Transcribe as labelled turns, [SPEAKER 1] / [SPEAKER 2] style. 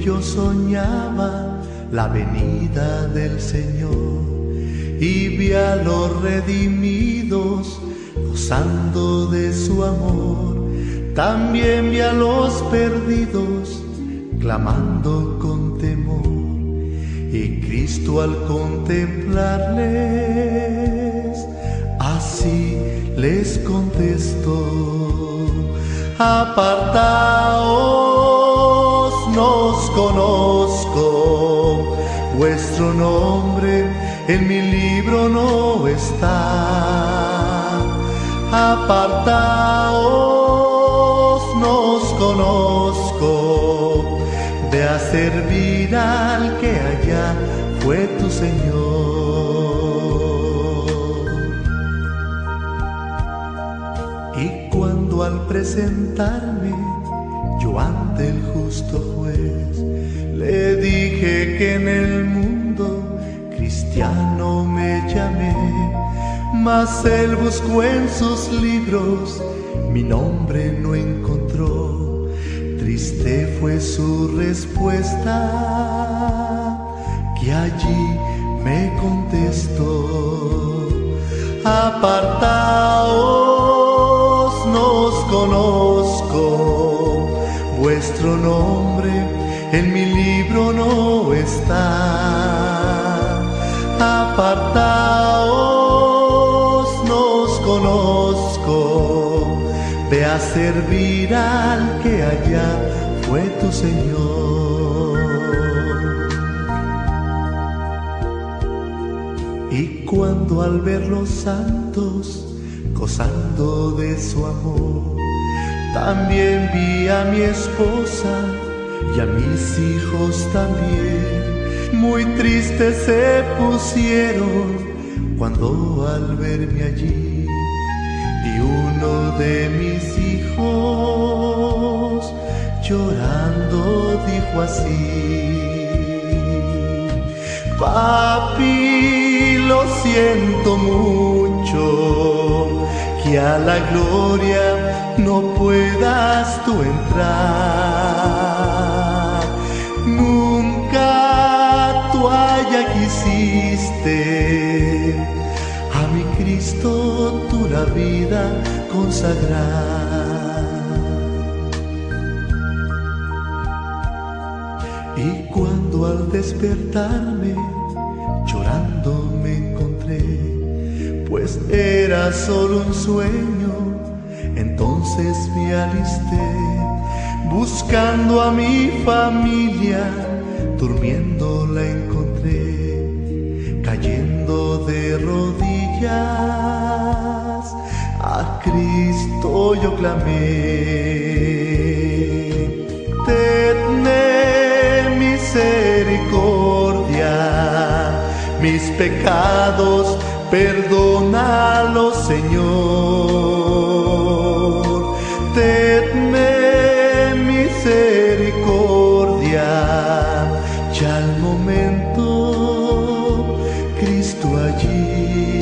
[SPEAKER 1] yo soñaba la venida del Señor y vi a los redimidos gozando de su amor. También vi a los perdidos clamando con temor. Y Cristo al contemplarles, así les contestó, apartaos conozco, vuestro nombre en mi libro no está. Apartaos, nos conozco, de a servir al que allá fue tu Señor. Y cuando al presentarme ante el justo juez le dije que en el mundo cristiano me llamé, mas él buscó en sus libros, mi nombre no encontró. Triste fue su respuesta, que allí me contestó, apartaos, nos conozco vuestro nombre en mi libro no está. Apartaos, nos conozco, ve a servir al que allá fue tu Señor. Y cuando al ver los santos gozando de su amor, también vi a mi esposa y a mis hijos también. Muy tristes se pusieron cuando al verme allí y uno de mis hijos llorando dijo así. Papi, lo siento mucho que a la gloria no puedas tú entrar. Nunca tú haya quisiste a mi Cristo tú la vida consagrar. Y cuando al despertarme llorando me encontré, pues era solo un sueño, entonces me alisté, buscando a mi familia, durmiendo la encontré, cayendo de rodillas, a Cristo yo clamé. Tenme misericordia, mis pecados perdónalos, Señor. momento, Cristo allí,